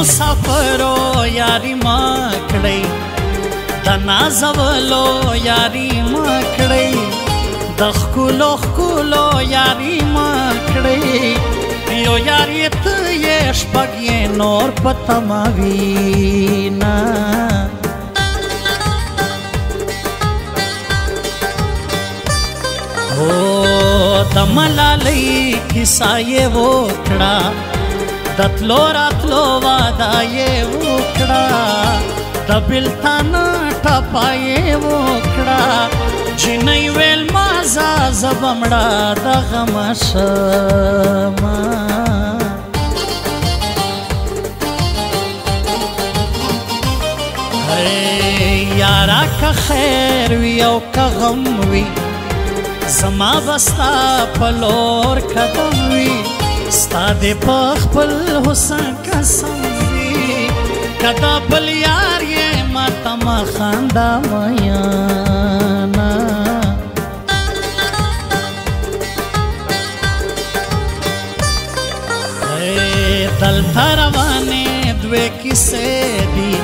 مسافرو یاري ما کړی د نازولو یاري ما کړی د خکولو خکولو یاري ما کړی یو یاري ته یې شپږ یې نور پتما وینا او د ملالۍ کیسه یې وکړه د تلو راتلو واده یې وکړه د بلتان ټپه یې وکړه جنۍ ویل ما زه زه به مړه د غمه شمه یارا که خیر وی او که غم وی زما بستا په لور قدم وی ستاد په خپل حسن قسم وی کدا بل یار یې ما تما خاندا میا نا دل تروانه دوه کیسه دی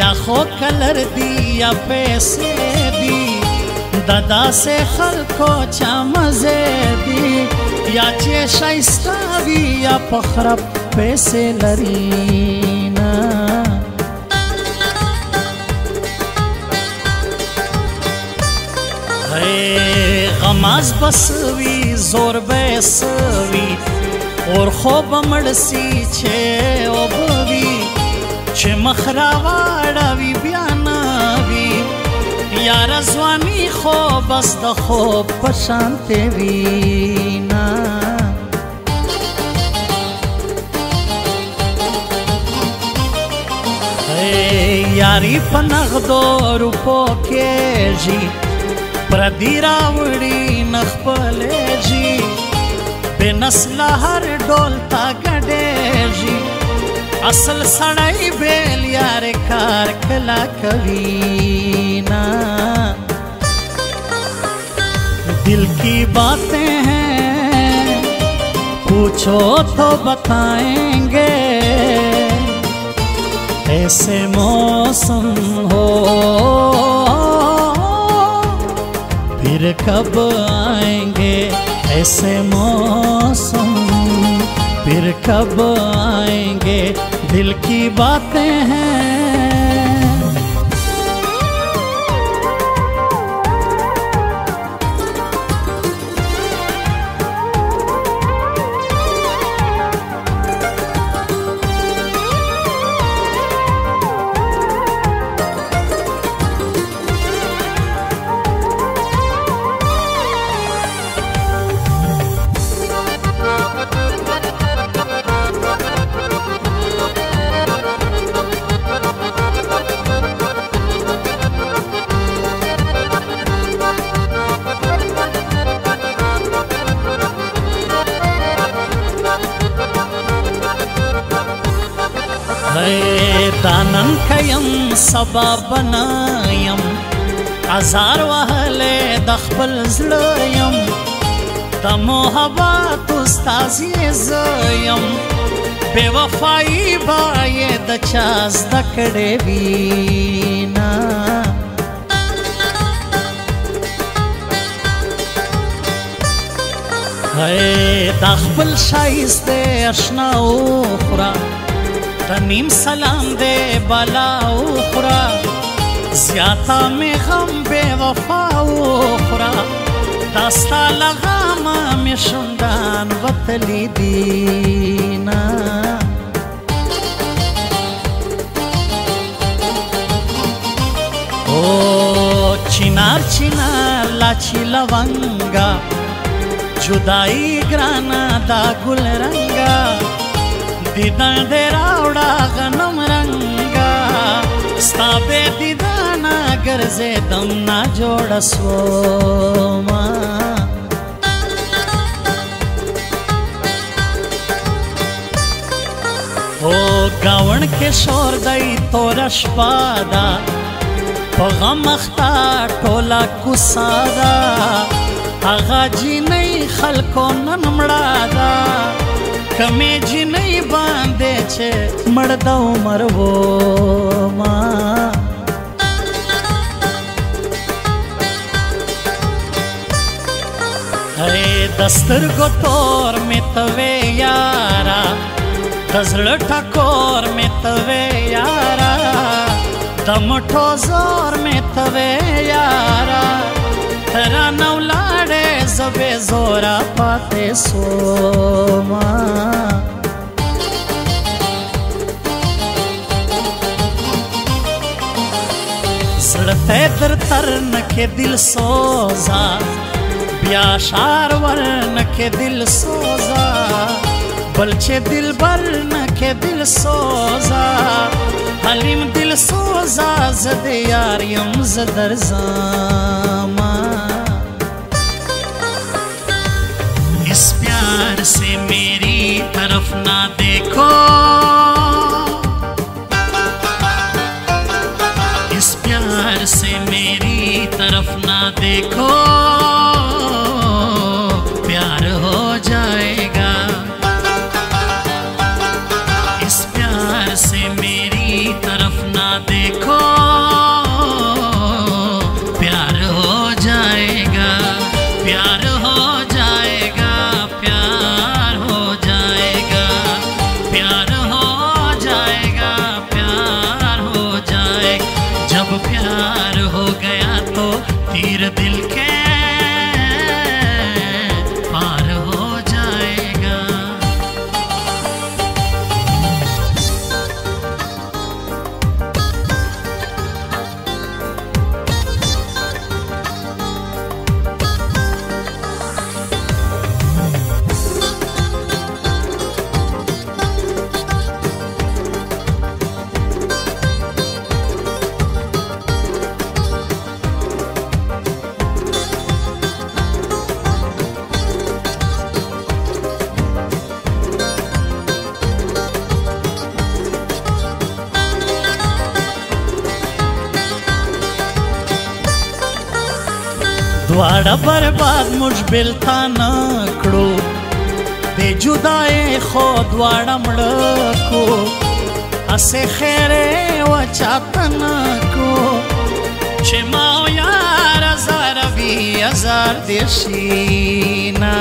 یا خو کلر دی یا پیسې دی ددا سے خلکو چا مزه دی یا چې شایستا وی یا فخر پیسې لري نه غماز بسوي زور بسوي اور خوب مړسي چې او بوي چې مخراواړه وی بیا یار زوامی خو بس د خوب پشان ته وینا یاری پنغ دو روپو کېږي پردی راوړي نخپلېږي بې نسله هر ډول تا ګډېږي असल सड़ाई बेल यार कार कला कवीना दिल की बातें हैं पूछो तो बताएंगे ऐसे मौसम हो फिर कब आएंगे ऐसे मौसम फिर कब आएंगे दिल की बातें हैं سبا بنایم ازار وهله د خپل زړه يم د محبت استاد زیم بے وفای بای د چا زکړې وینا هې د خپل شایسته آشنا او خورا تمیم سلام ده بالا اخرى زیاتا می غم بے وفا اخرى داستا لغاما می شندان وطلی دینا चिनार चिनार लाची लवंगा जुदाई ग्राना दा गुल रंगा دیدن دی راوړه غنم رنگا ستا به دیدانا ګرځې دم نه جوړ سو ما او گاون کې شور دی تور شپه دا په غم اخته ټوله کوسا دا هغه جنۍ خلکو نن مړه ده ખમેજી નહીં બાંધે છે મળદો મરવો માં અરે દસ્તર ગોતોર મે તવે યારા દસળ ઠકોર મે તવે યારા દમઠો જોર મે તવે યારા حیران ولاړې زبې زورا پاتې سوما زړه ته تر تر دل سوزا بیا شار ور نکه دل سوزا بل چې دل بر نکه دل سوزا حلیم دل سوزا زد یار یم زدر زامان प्यार से मेरे El que دواړه برباد موږ بلتان کړو د جدای خو دواړه مړ کو اسه خیر و چاتن کو چې ما یار زار وی ازار دیشینا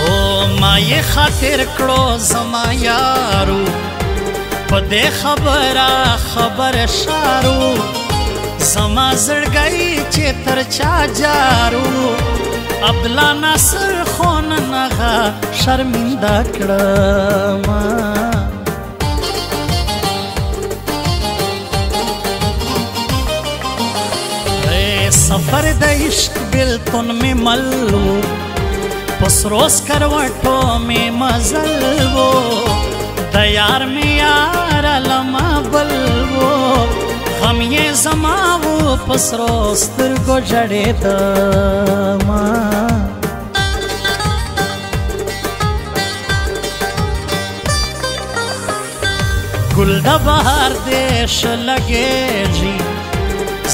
او ما یې خاطر کړو زما یارو په دې خبره خبر شارو زما زړګي چې تر چا جارو عبدالله ناصر خون نغه شرمنده کړم سفر د عشق بلتون می ملو پس روز کروټو می مزل وو पसरो को जड़े मा गुलदा बहार देश लगे जी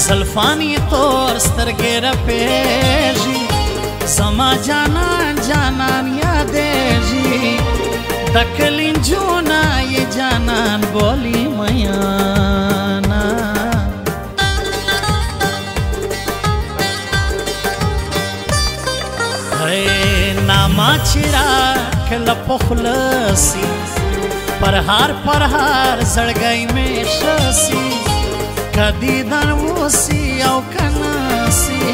सल्फानी स्तर के रपे जी समा जाना जाना यादे जी तकली जो ना ये जानान बोली मया زړه ناما چیرا کله پخلسی پر هار پر هار زړګي مې شسي کدي دن وسی او کناسي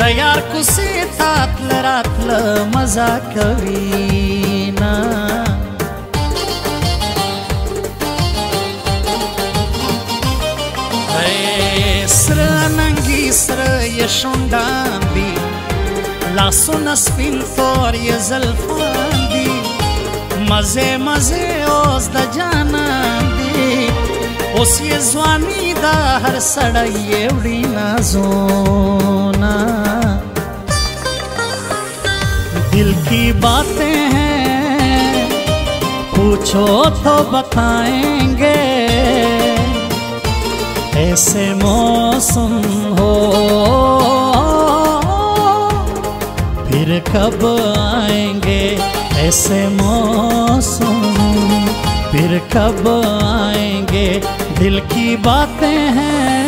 د یار کوسي تاتل راتل مزا کوي نا سره ننګي سره یشوندان دی Lasun spil for je zalfandi Maze maze oz da janandi Os je zvani da har sada jevdi na zona दिल की बातें हैं पूछो तो बताएंगे ऐसे मौसम हो कब आएंगे ऐसे मौसम फिर कब आएंगे दिल की बातें हैं